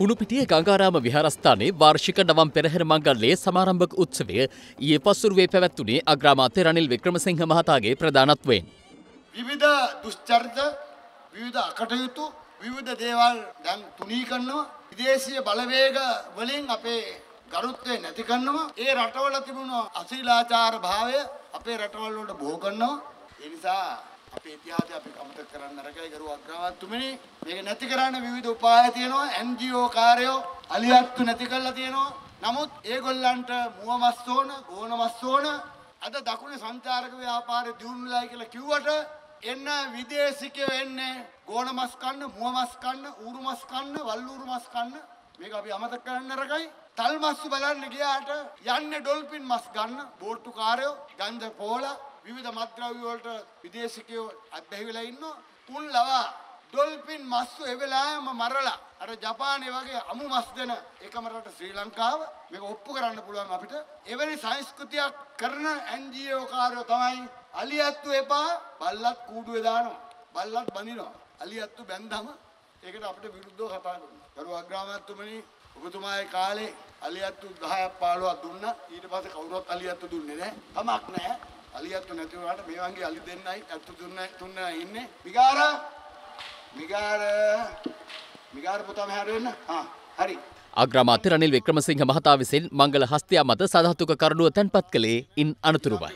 හුණුපිටිය ගංගාරාම විහාරස්ථානයේ වාර්ෂික නවම් පෙරහැර මංගල්‍යයේ සමාරම්භක උත්සවය ඊයේ පසුරුවේ පැවැත්වුණේ අග්‍රාමාත්‍ය රනිල් වික්‍රමසිංහ මහතාගේ ප්‍රධානත්වයෙන්. විවිධ දුෂ්චරිත විවිධ අකටයුතු විවිධ දේවල් දැන් තුනී කරනවා. විදේශීය බලවේග වලින් අපේ ගරුත්වය නැති කරනවා. ඒ රටවල තිබුණු අශීලාචාර භාවය අපේ රටවල් වලට බෝ කරනවා. ඒ නිසා අපේ ඉතිහාසය අපි අමතක කරන්න නරකයි ගරු අග්‍රාමාත්‍යතුමනි මේක නැති කරන්න විවිධ උපාය තියෙනවා NGO කාර්යෝ අලියත්තු නැති කරලා තියෙනවා නමුත් ඒගොල්ලන්ට මුව මස් ඕන ගෝන මස් ඕන අද දකුණේ සංචාරක ව්‍යාපාරය දියුණු වෙලායි කියලා කිව්වට එන්න විදේශිකයෝ එන්නේ ගෝන මස් කන්න, මුව මස් කන්න, ඌරු මස් කන්න, වල්ලූරු මස් කන්න. මේක අපි අමතක කරන්න නරකයි. තල් මස්සු බලන්න ගියාට යන්නේ ඩොල්ෆින් මස් ගන්න, බෝට්ටු කාරයෝ, ගන්ධ පෝල, විවිධ මත්ද්‍රව්‍ය වලට විදේශිකයෝ අත්දැහිවිලා ඉන්නවා. උන් ලවා ඩොල්ෆින් මස්සු ඒ වෙලාවෙම මරලා අර ජපානයේ වගේ අමු මස් දෙන එකම රට ශ්‍රී ලංකාව. මේක ඔප්පු කරන්න පුළුවන් අපිට. එවැනි සංස්කෘතියක් කරන NGO කාර්යෝ තමයි අලියත්තු එපා බල්ලත් කූඩුවේ දානවා බල්ලත් බනිනවා. අලියත්තු බැන්දම ඒකට අපිට විරුද්ධව කතා කරනවා. කරු අග්‍රාමාත්‍යතුමනි ඔබතුමාගේ කාලේ අලියත්තු 10ක් 15ක් දුන්නා. ඊට පස්සේ කවුරුත් අලියත්තු දුන්නේ නැහැ. කමක් නැහැ. අලියත්තු නැති වුණාට මේ වගේ අලි දෙන්නයි අත්තු තුන්නයි තුන්නයි ඉන්නේ. මිගාර මිගාර පුතා මෙහාට එන්න හා හරි. අග්‍රාමාත්‍ය රනිල් වික්‍රමසිංහ මහතා විසින් මංගල හස්තියා මත සදහතුක කරුණුව තැන්පත් කළේ ඉන් අනතුරුවයි.